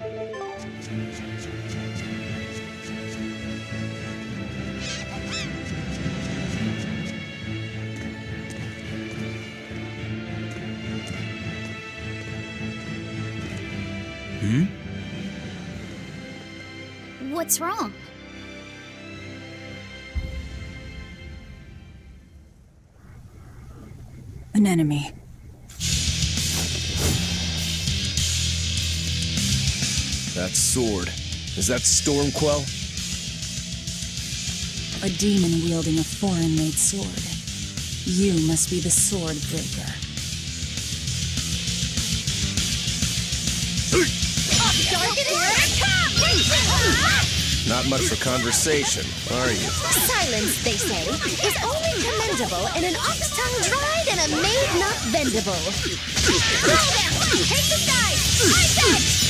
Hmm? What's wrong? An enemy. That sword. Is that Stormquell? A demon wielding a foreign-made sword. You must be the sword breaker. Not much for conversation, are you? Silence, they say, is only commendable in an ox tongue dried and a maid not bendable. Throw them! Take the dice! I said!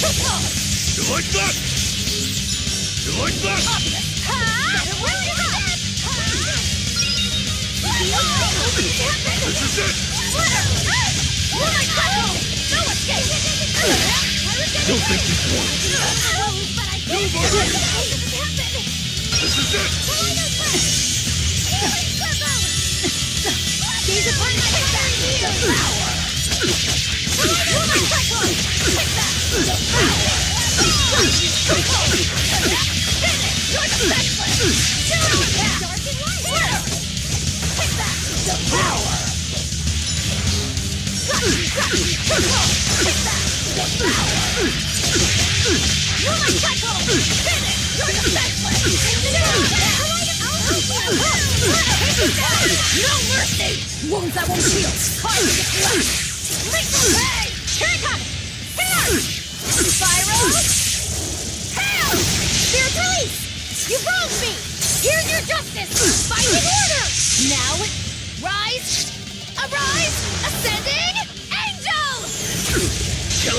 You like that? You like that? This is it! Don't think you won. You This is it! You're my cyclone! Finish! You're the impact! No mercy! Wounds that won't heal! Cause it flesh! Lethal ray! Here it comes! Here! Spyro! Hell! Spirit release! You wronged me! Here's your justice! Fighting order! Now, rise! Arise! Ascending!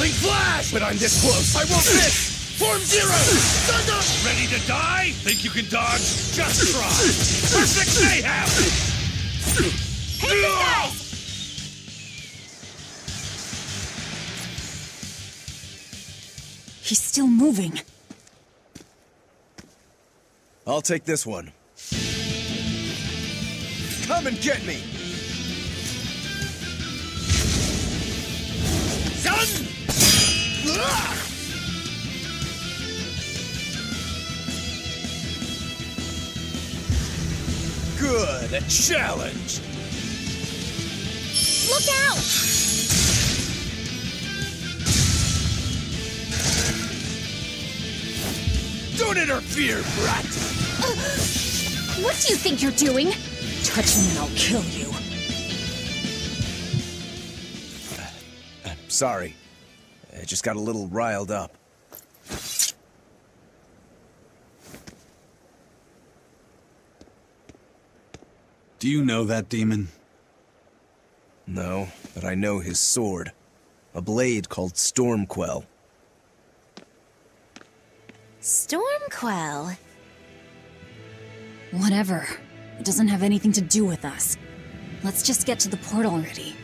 Angel! Killing flash! But I'm this close, I won't miss! Form zero! Thunder! Ready to die? Think you can dodge? Just try! Perfect mayhem! Hit the dice! He's still moving. I'll take this one. Come and get me! Son! Good, a challenge! Look out! Don't interfere, brat! Uh, what do you think you're doing? Touch him and I'll kill you. I'm Sorry. I just got a little riled up. Do you know that demon? No, but I know his sword. A blade called Stormquell. Stormquell. Whatever. It doesn't have anything to do with us. Let's just get to the portal already.